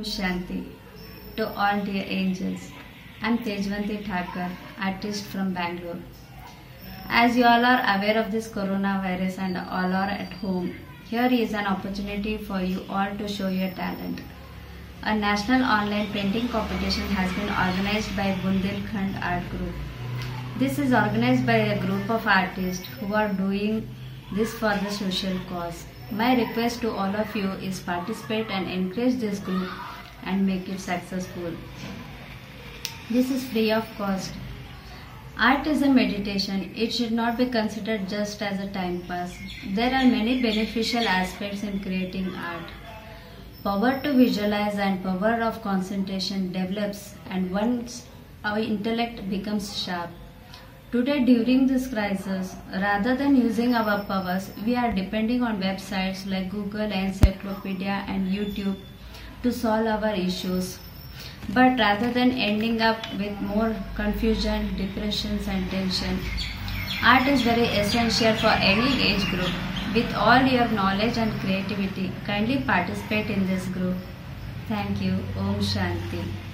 Shanti to all dear angels. I'm Tejawanthi Thakar, artist from Bangalore. As you all are aware of this coronavirus and all are at home, here is an opportunity for you all to show your talent. A national online painting competition has been organized by Bundelkhand Art Group. This is organized by a group of artists who are doing this for the social cause. My request to all of you is participate and encourage this group and make it successful. This is free of cost. Art is a meditation. It should not be considered just as a time pass. There are many beneficial aspects in creating art. Power to visualize and power of concentration develops and once our intellect becomes sharp. Today, during this crisis, rather than using our powers, we are depending on websites like Google, Encyclopedia, and YouTube to solve our issues. But rather than ending up with more confusion, depressions, and tension, art is very essential for any age group. With all your knowledge and creativity, kindly participate in this group. Thank you. Om Shanti.